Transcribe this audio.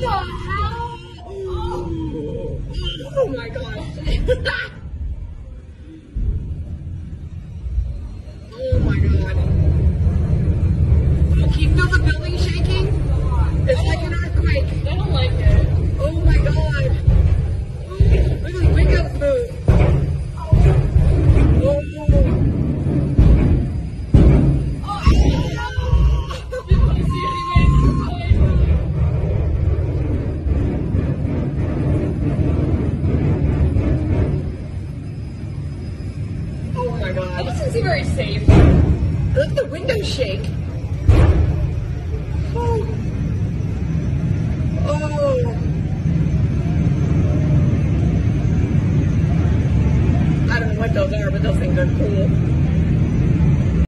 god, how? Oh, oh my god. oh my god. Okay, feel the building shake? My It god. doesn't seem very safe. Look at the windows shake. Oh. Oh. I don't know what those are, but those things are cool.